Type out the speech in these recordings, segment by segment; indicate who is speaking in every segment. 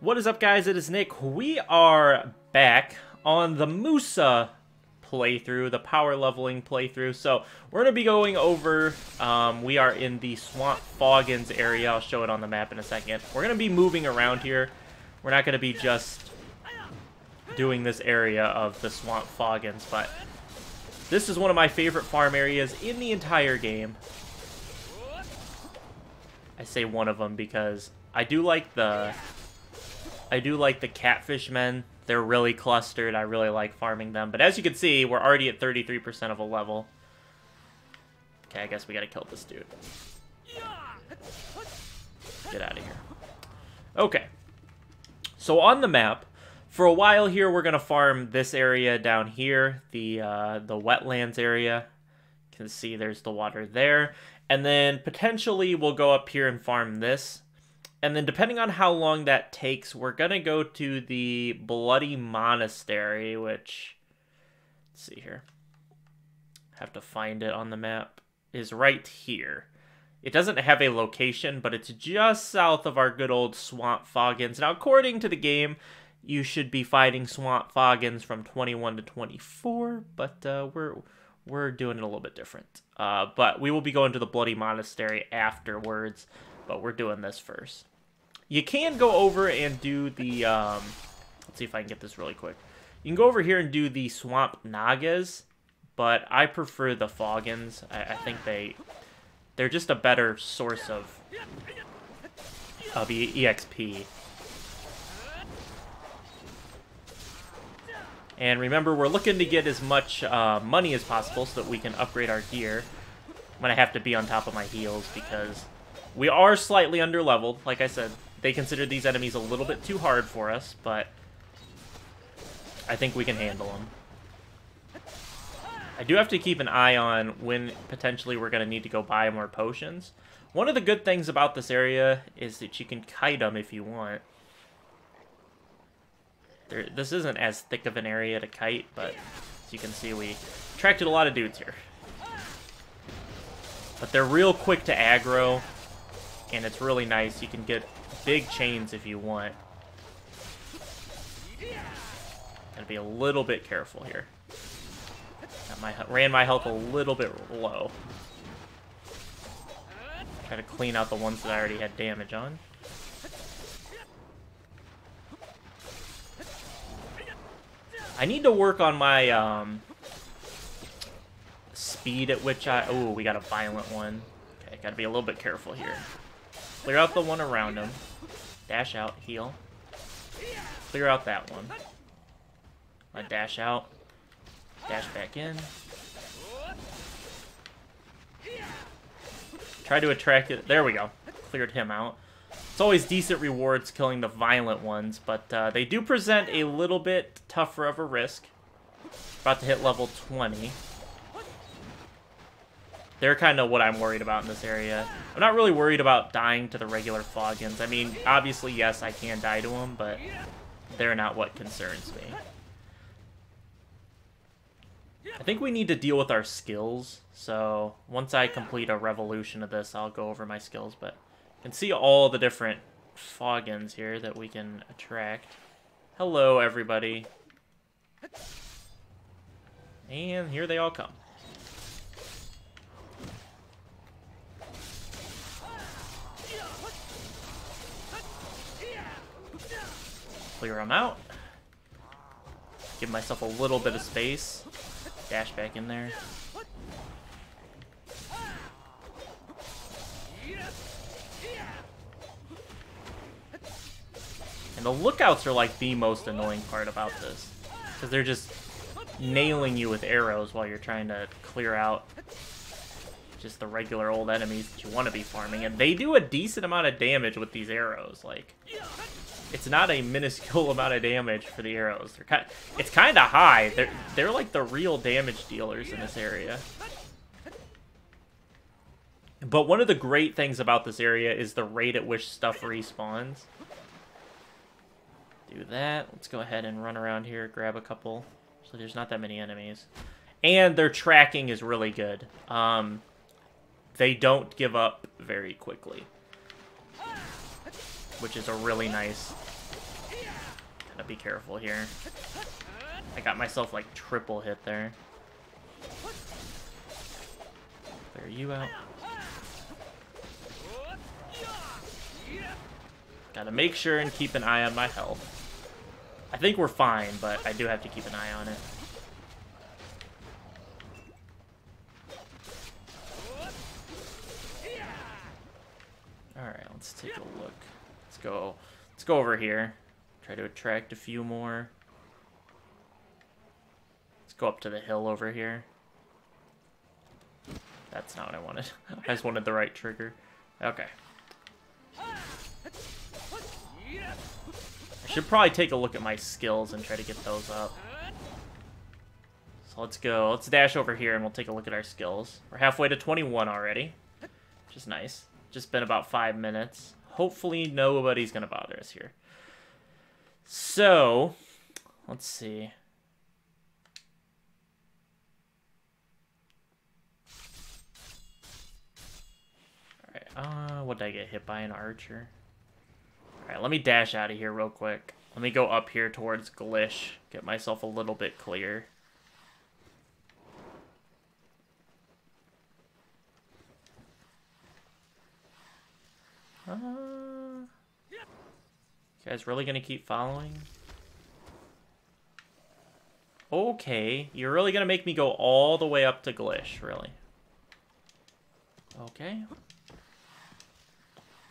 Speaker 1: What is up, guys? It is Nick. We are back on the Musa playthrough, the power leveling playthrough. So we're going to be going over, um, we are in the Swamp Fogans area. I'll show it on the map in a second. We're going to be moving around here. We're not going to be just doing this area of the Swamp Fogans, but this is one of my favorite farm areas in the entire game. I say one of them because I do like the I do like the catfish men. They're really clustered. I really like farming them. But as you can see, we're already at 33% of a level. Okay, I guess we gotta kill this dude. Get out of here. Okay. So on the map, for a while here, we're gonna farm this area down here, the uh, the wetlands area. You can see there's the water there. And then potentially we'll go up here and farm this. And then depending on how long that takes, we're going to go to the Bloody Monastery, which, let's see here. Have to find it on the map. Is right here. It doesn't have a location, but it's just south of our good old Swamp Fogans. Now, according to the game, you should be fighting Swamp Fogans from 21 to 24, but uh, we're we're doing it a little bit different. Uh, but we will be going to the Bloody Monastery afterwards, but we're doing this first. You can go over and do the, um, let's see if I can get this really quick. You can go over here and do the Swamp Nagas, but I prefer the Fogans. I, I think they, they're just a better source of, of e EXP. And remember, we're looking to get as much uh, money as possible so that we can upgrade our gear. I'm going to have to be on top of my heels because we are slightly under-leveled. Like I said, they consider these enemies a little bit too hard for us, but I think we can handle them. I do have to keep an eye on when potentially we're going to need to go buy more potions. One of the good things about this area is that you can kite them if you want. There, this isn't as thick of an area to kite, but as you can see, we attracted a lot of dudes here. But they're real quick to aggro, and it's really nice. You can get big chains if you want. Gotta be a little bit careful here. Got my ran my health a little bit low. Try to clean out the ones that I already had damage on. I need to work on my um, speed at which I... Oh, we got a violent one. Okay, gotta be a little bit careful here. Clear out the one around him. Dash out, heal. Clear out that one. I dash out. Dash back in. Try to attract it. There we go. Cleared him out. It's always decent rewards killing the violent ones, but uh, they do present a little bit tougher of a risk. About to hit level 20. They're kind of what I'm worried about in this area. I'm not really worried about dying to the regular Fogans. I mean, obviously, yes, I can die to them, but they're not what concerns me. I think we need to deal with our skills, so once I complete a revolution of this, I'll go over my skills, but you can see all the different Fogans here that we can attract. Hello, everybody. And here they all come. Clear them out. Give myself a little bit of space. Dash back in there. And the lookouts are like the most annoying part about this. Because they're just nailing you with arrows while you're trying to clear out just the regular old enemies that you want to be farming. And they do a decent amount of damage with these arrows. Like, it's not a minuscule amount of damage for the arrows. They're kind of, it's kind of high. They're, they're like the real damage dealers in this area. But one of the great things about this area is the rate at which stuff respawns do that. Let's go ahead and run around here, grab a couple. So there's not that many enemies. And their tracking is really good. Um, they don't give up very quickly. Which is a really nice gotta be careful here. I got myself like triple hit there. Clear you out. Gotta make sure and keep an eye on my health. I think we're fine, but I do have to keep an eye on it. Alright, let's take a look. Let's go let's go over here. Try to attract a few more. Let's go up to the hill over here. That's not what I wanted. I just wanted the right trigger. Okay. I should probably take a look at my skills and try to get those up. So let's go. Let's dash over here and we'll take a look at our skills. We're halfway to 21 already, which is nice. Just been about five minutes. Hopefully nobody's going to bother us here. So, let's see. Alright, uh, what did I get hit by an archer? Alright, let me dash out of here real quick. Let me go up here towards Glish, get myself a little bit clear. Uh, you guys really gonna keep following? Okay, you're really gonna make me go all the way up to Glish, really? Okay.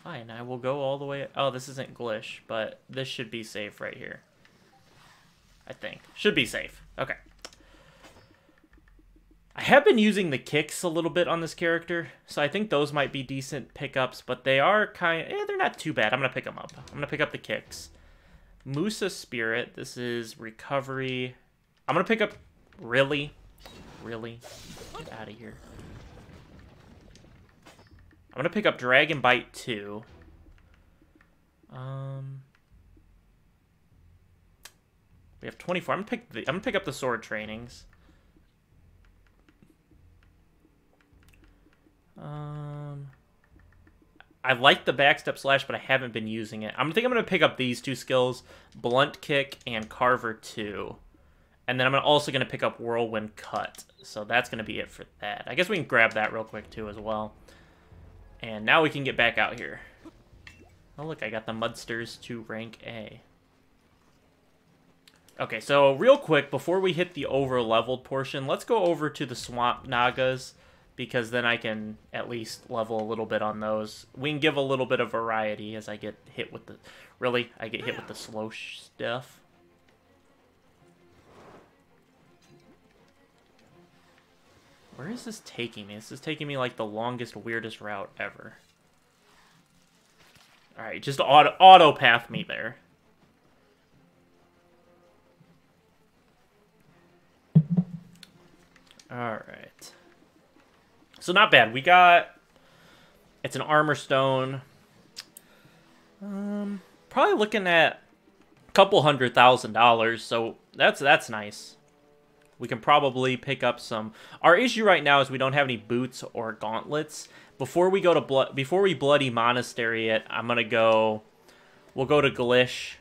Speaker 1: Fine, I will go all the way... Oh, this isn't Glish, but this should be safe right here. I think. Should be safe. Okay. I have been using the kicks a little bit on this character, so I think those might be decent pickups, but they are kind of, eh, they're not too bad. I'm going to pick them up. I'm going to pick up the kicks. Musa Spirit, this is recovery. I'm going to pick up, really? Really? Get out of here. I'm going to pick up Dragon Bite 2. Um... We have 24. I'm gonna pick the, I'm gonna pick up the sword trainings. Um, I like the backstep slash, but I haven't been using it. I'm think I'm gonna pick up these two skills: blunt kick and carver two, and then I'm also gonna pick up whirlwind cut. So that's gonna be it for that. I guess we can grab that real quick too as well. And now we can get back out here. Oh look, I got the Mudsters to rank A. Okay, so real quick, before we hit the over-leveled portion, let's go over to the Swamp Nagas because then I can at least level a little bit on those. We can give a little bit of variety as I get hit with the... Really? I get hit with the slow stuff? Where is this taking me? This is taking me like the longest, weirdest route ever. Alright, just auto, auto path me there. Alright. So not bad. We got... It's an armor stone. Um, probably looking at a couple hundred thousand dollars. So that's that's nice. We can probably pick up some. Our issue right now is we don't have any boots or gauntlets. Before we go to blood, before we bloody monastery it, I'm gonna go. We'll go to Glish.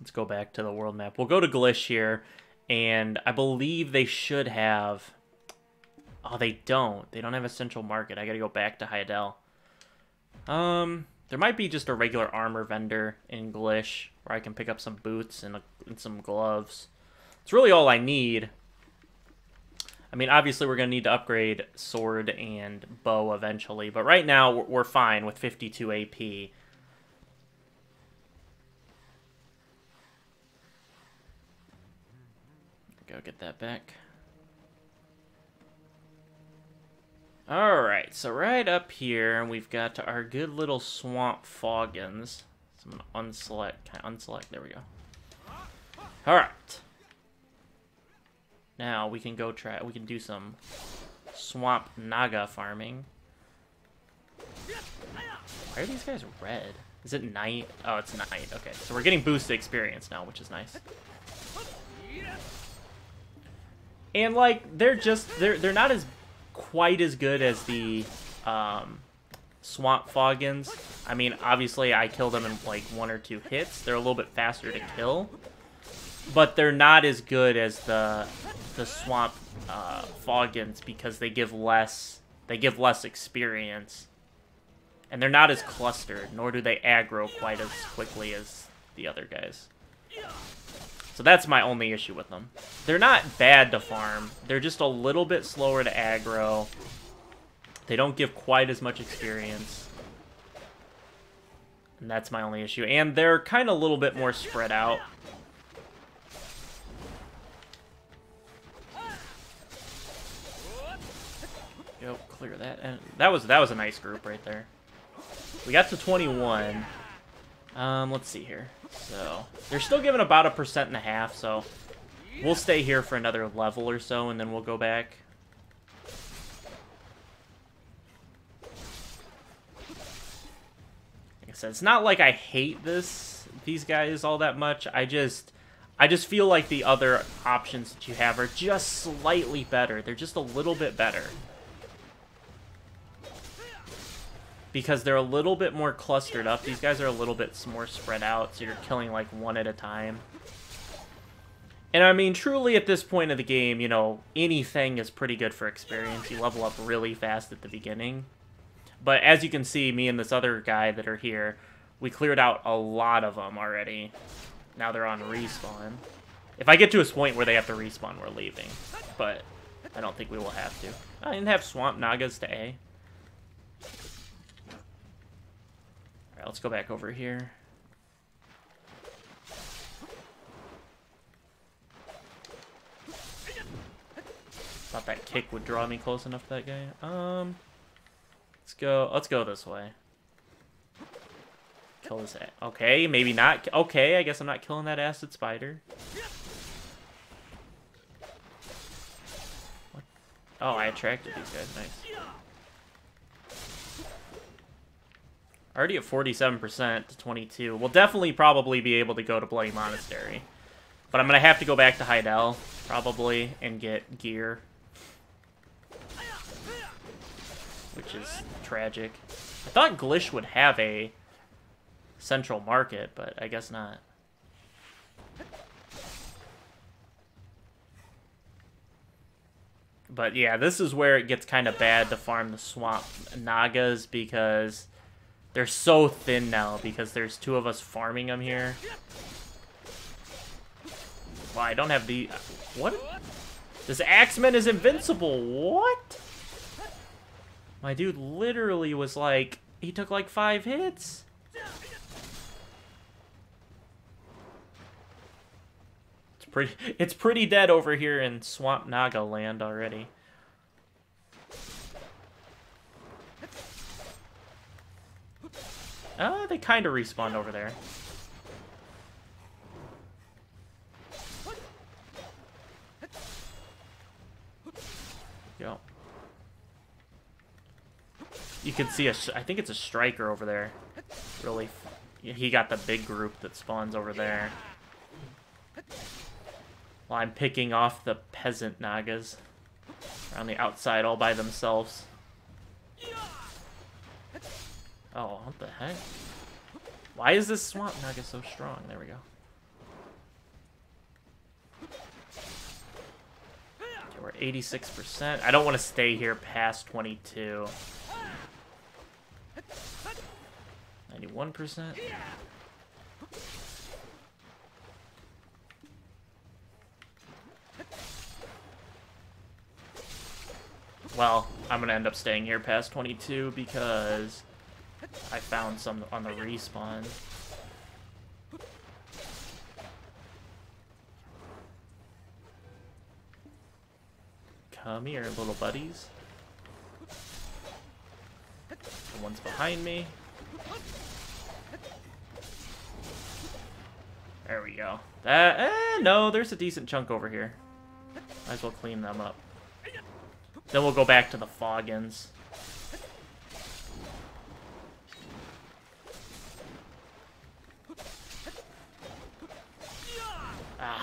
Speaker 1: Let's go back to the world map. We'll go to Glish here, and I believe they should have Oh, they don't. They don't have a central market. I gotta go back to Heidel. Um, there might be just a regular armor vendor in Glish where I can pick up some boots and, and some gloves. It's really all I need. I mean, obviously we're to need to upgrade sword and bow eventually, but right now we're fine with 52 AP. Go get that back. Alright, so right up here, we've got our good little swamp Fogans. So I'm gonna unselect, unselect? There we go. Alright. Now we can go try, we can do some swamp naga farming. Why are these guys red? Is it night? Oh, it's night. Okay, so we're getting boosted experience now, which is nice. And like, they're just, they're, they're not as quite as good as the um, swamp Fogans. I mean, obviously I kill them in like one or two hits. They're a little bit faster to kill, but they're not as good as the the swamp uh, Fogans because they give less they give less experience, and they're not as clustered. Nor do they aggro quite as quickly as the other guys. So that's my only issue with them. They're not bad to farm. They're just a little bit slower to aggro. They don't give quite as much experience. And that's my only issue. And they're kind of a little bit more spread out. Go clear that. And that was that was a nice group right there. We got to 21. Um, let's see here. So, they're still giving about a percent and a half, so we'll stay here for another level or so, and then we'll go back. Like I said, it's not like I hate this, these guys all that much. I just, I just feel like the other options that you have are just slightly better. They're just a little bit better. Because they're a little bit more clustered up. These guys are a little bit more spread out, so you're killing like one at a time. And I mean, truly at this point of the game, you know, anything is pretty good for experience. You level up really fast at the beginning. But as you can see, me and this other guy that are here, we cleared out a lot of them already. Now they're on respawn. If I get to a point where they have to respawn, we're leaving. But I don't think we will have to. I didn't have Swamp Nagas to A. let's go back over here. Thought that kick would draw me close enough to that guy. Um, let's go. Let's go this way. Kill this. Okay, maybe not. Okay, I guess I'm not killing that acid spider. What? Oh, I attracted these guys. Nice. Already at 47% to 22. We'll definitely probably be able to go to Bloody Monastery. But I'm going to have to go back to Heidel, probably, and get gear. Which is tragic. I thought Glish would have a central market, but I guess not. But yeah, this is where it gets kind of bad to farm the swamp Nagas because they're so thin now because there's two of us farming them here. Well, I don't have the... What? This Axeman is invincible. What? My dude literally was like... He took like five hits. It's pretty, it's pretty dead over here in Swamp Naga land already. Uh, they kind of respawned over there. You can see a, I think it's a striker over there. Really, he got the big group that spawns over there. While I'm picking off the peasant Nagas around the outside all by themselves. Oh, what the heck? Why is this Swamp Naga so strong? There we go. Okay, we're 86%. I don't want to stay here past 22. 91%. Well, I'm going to end up staying here past 22 because I found some on the respawn. Come here, little buddies. The one's behind me. There we go. That, eh, no, there's a decent chunk over here. Might as well clean them up. Then we'll go back to the Fogans.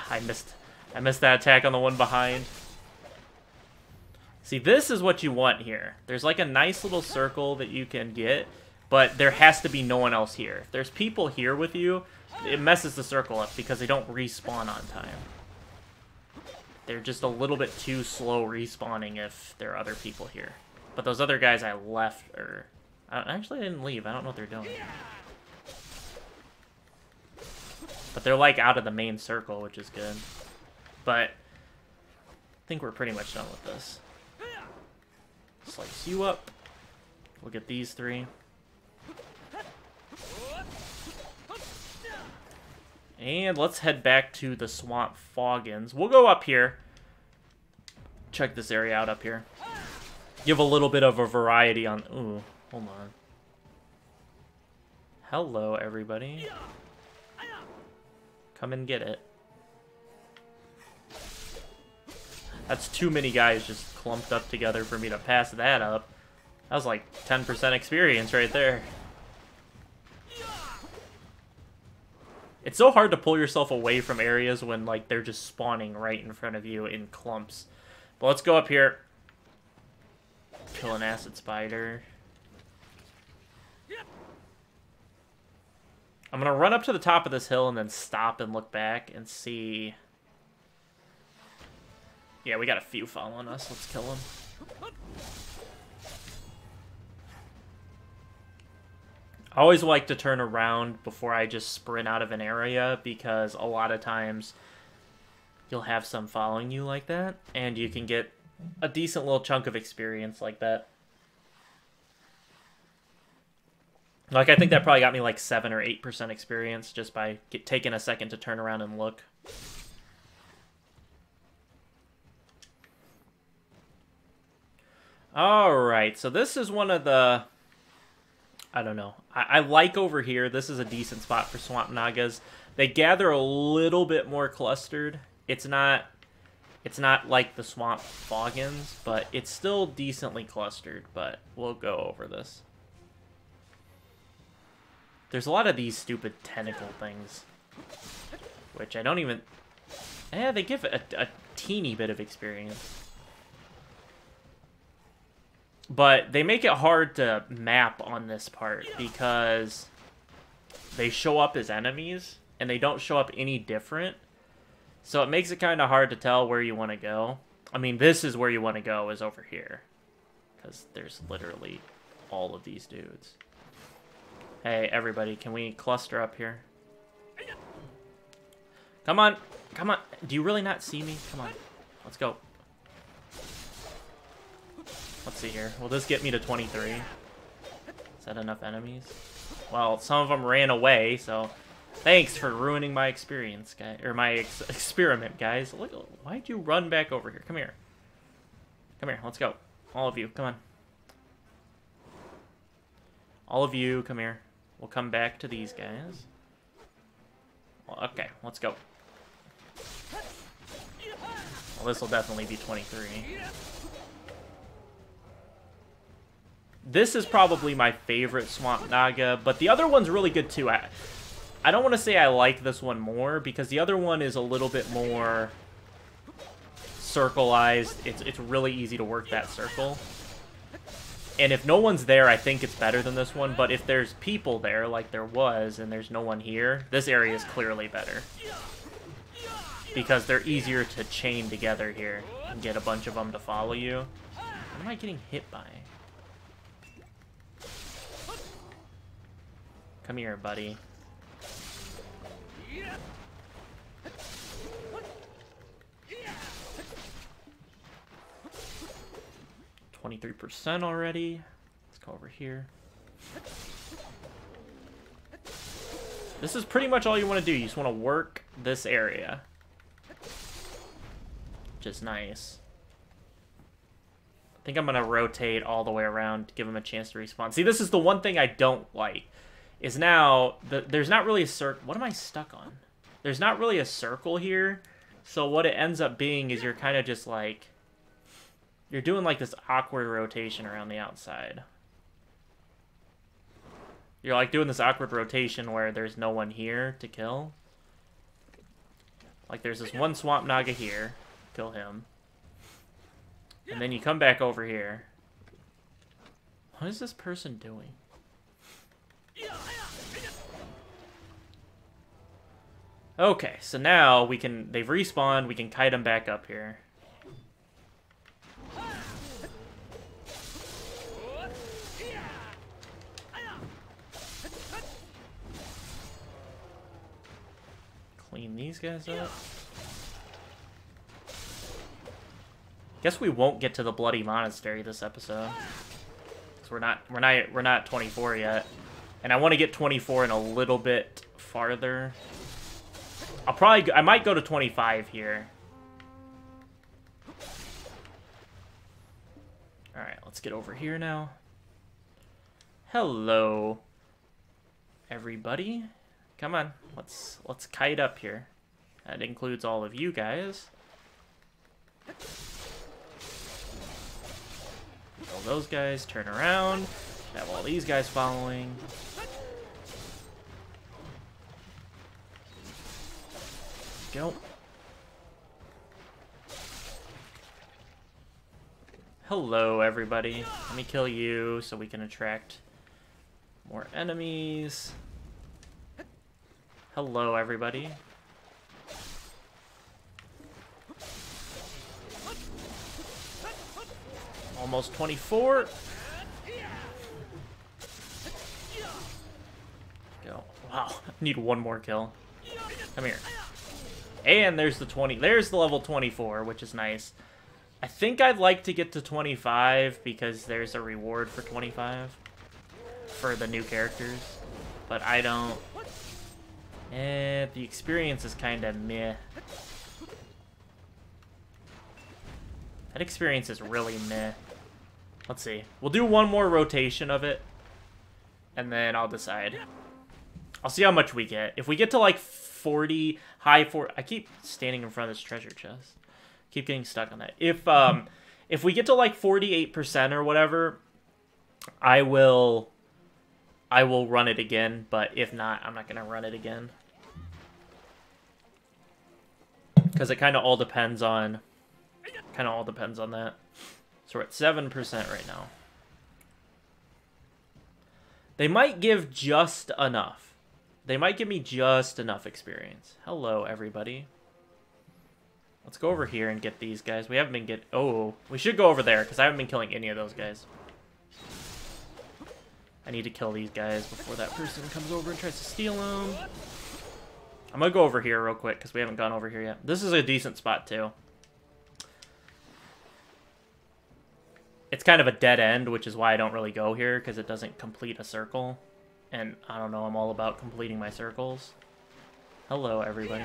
Speaker 1: I missed. I missed that attack on the one behind. See, this is what you want here. There's like a nice little circle that you can get, but there has to be no one else here. If there's people here with you, it messes the circle up because they don't respawn on time. They're just a little bit too slow respawning if there are other people here. But those other guys I left, or... Uh, I actually didn't leave. I don't know what they're doing. But they're like out of the main circle, which is good. But I think we're pretty much done with this. Slice you up. Look at these three. And let's head back to the Swamp Fogans. We'll go up here. Check this area out up here. Give a little bit of a variety on... Ooh, hold on. Hello, everybody. Come and get it. That's too many guys just clumped up together for me to pass that up. That was like 10% experience right there. It's so hard to pull yourself away from areas when like they're just spawning right in front of you in clumps. But let's go up here. Kill an acid spider. I'm gonna run up to the top of this hill and then stop and look back and see. Yeah, we got a few following us. Let's kill them. I always like to turn around before I just sprint out of an area because a lot of times you'll have some following you like that and you can get a decent little chunk of experience like that. Like, I think that probably got me like 7 or 8% experience just by get, taking a second to turn around and look. Alright, so this is one of the... I don't know. I, I, like over here. This is a decent spot for Swamp Nagas. They gather a little bit more clustered. It's not... It's not like the Swamp Fogans, but it's still decently clustered, but we'll go over this. There's a lot of these stupid tentacle things. Which I don't even... Yeah, they give a, a teeny bit of experience. But they make it hard to map on this part because they show up as enemies and they don't show up any different. So it makes it kind of hard to tell where you want to go. I mean, this is where you want to go is over here. Because there's literally all of these dudes. Hey, everybody, can we cluster up here? Come on. Come on. Do you really not see me? Come on. Let's go. Let's see here. Will this get me to 23? Is that enough enemies? Well, some of them ran away, so thanks for ruining my experience, guy or my ex experiment, guys. Look, why'd you run back over here? Come here. Come here. Let's go. All of you, come on. All of you, come here. We'll come back to these guys. Well, okay, let's go. Well, this will definitely be 23. This is probably my favorite Swamp Naga, but the other one's really good too. I, I don't want to say I like this one more, because the other one is a little bit more circleized. It's, it's really easy to work that circle. And if no one's there, I think it's better than this one. But if there's people there, like there was, and there's no one here, this area is clearly better. Because they're easier to chain together here and get a bunch of them to follow you. What am I getting hit by? Come here, buddy. 23% already. Let's go over here. This is pretty much all you want to do. You just want to work this area. Is nice. I think I'm going to rotate all the way around to give him a chance to respawn. See, this is the one thing I don't like. Is now, the, there's not really a circle. What am I stuck on? There's not really a circle here. So what it ends up being is you're kind of just like you're doing like this awkward rotation around the outside. You're like doing this awkward rotation where there's no one here to kill. Like there's this one Swamp Naga here. Kill him. And then you come back over here. What is this person doing? Okay, so now we can, they've respawned, we can kite them back up here. Clean these guys up. Guess we won't get to the bloody monastery this episode. Cause we're not we're not we're not 24 yet. And I want to get 24 in a little bit farther. I'll probably I might go to 25 here. All right, let's get over here now. Hello everybody. Come on, let's let's kite up here. That includes all of you guys. Kill those guys, turn around, have all these guys following. Go. Hello, everybody. Let me kill you so we can attract more enemies. Hello, everybody. Almost 24. Go. Wow, need one more kill. Come here. And there's the 20. There's the level 24, which is nice. I think I'd like to get to 25 because there's a reward for 25 for the new characters. But I don't... Eh, the experience is kind of meh. That experience is really meh. Let's see. We'll do one more rotation of it. And then I'll decide. I'll see how much we get. If we get to like 40, high 4... I keep standing in front of this treasure chest. Keep getting stuck on that. If, um... If we get to like 48% or whatever, I will... I will run it again, but if not, I'm not going to run it again. Because it kind of all depends on... Kind of all depends on that. So we're at 7% right now. They might give just enough. They might give me just enough experience. Hello, everybody. Let's go over here and get these guys. We haven't been get. Oh, we should go over there because I haven't been killing any of those guys. I need to kill these guys before that person comes over and tries to steal them. I'm gonna go over here real quick because we haven't gone over here yet. This is a decent spot too. it's kind of a dead end, which is why I don't really go here, because it doesn't complete a circle. And I don't know, I'm all about completing my circles. Hello, everybody.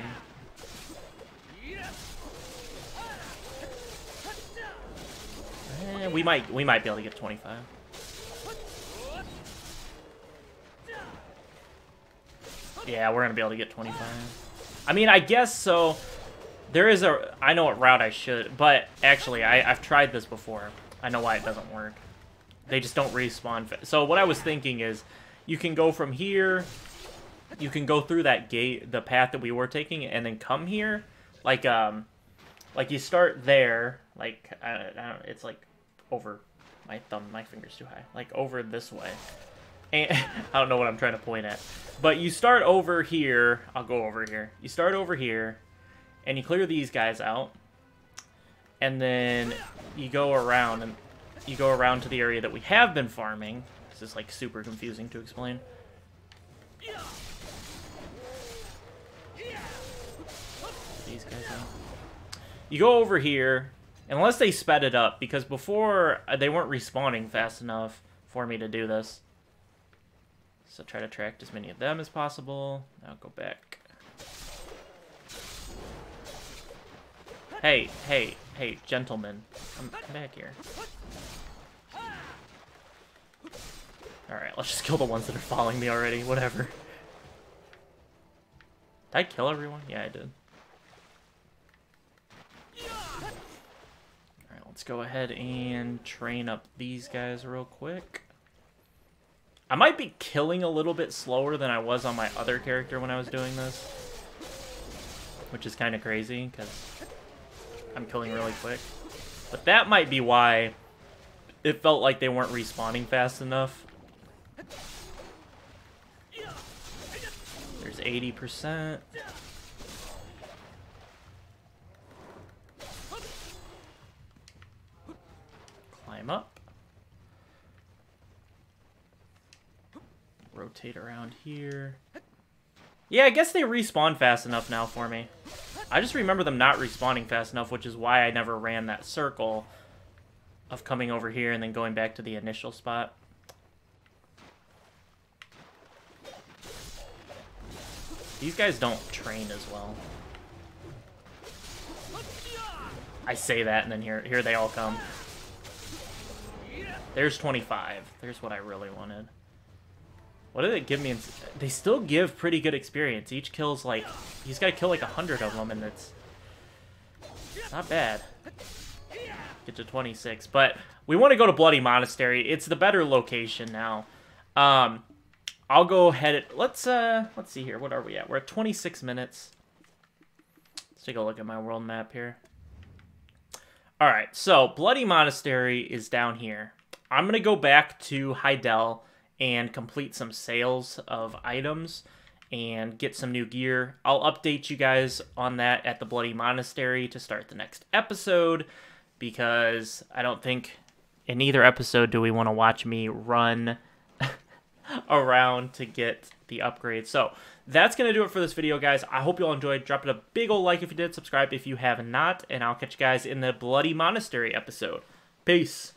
Speaker 1: Eh, we might we might be able to get 25. Yeah, we're gonna be able to get 25. I mean, I guess so. There is a... I know what route I should... But, actually, I, I've tried this before. I know why it doesn't work. They just don't respawn. So what I was thinking is, you can go from here, you can go through that gate, the path that we were taking, and then come here. Like, um, like you start there, like, I, I don't it's like over my thumb, my finger's too high. Like, over this way. And, I don't know what I'm trying to point at. But you start over here, I'll go over here. You start over here, and you clear these guys out and then you go around and you go around to the area that we have been farming. This is like super confusing to explain. These guys out. You go over here, unless they sped it up, because before uh, they weren't respawning fast enough for me to do this. So try to attract as many of them as possible. Now go back. Hey, hey, hey, gentlemen. Come, come back here. Alright, let's just kill the ones that are following me already. Whatever. Did I kill everyone? Yeah, I did. Alright, let's go ahead and train up these guys real quick. I might be killing a little bit slower than I was on my other character when I was doing this. Which is kind of crazy, because I'm killing really quick. But that might be why it felt like they weren't respawning fast enough. There's 80%. Climb up. Rotate around here. Yeah, I guess they respawn fast enough now for me. I just remember them not respawning fast enough, which is why I never ran that circle of coming over here and then going back to the initial spot. These guys don't train as well. I say that, and then here, here they all come. There's 25. There's what I really wanted. What did they give me? They still give pretty good experience. Each kill's like... He's got to kill like a 100 of them, and it's... Not bad. Get to 26. But we want to go to Bloody Monastery. It's the better location now. Um, I'll go ahead. Let's uh, let's see here. What are we at? We're at 26 minutes. Let's take a look at my world map here. All right, so Bloody Monastery is down here. I'm gonna go back to Heidel and complete some sales of items and get some new gear. I'll update you guys on that at the Bloody Monastery to start the next episode because I don't think in either episode do we want to watch me run around to get the upgrade. So that's going to do it for this video, guys. I hope you all enjoyed. Drop it a big old like if you did, subscribe if you have not, and I'll catch you guys in the Bloody Monastery episode. Peace.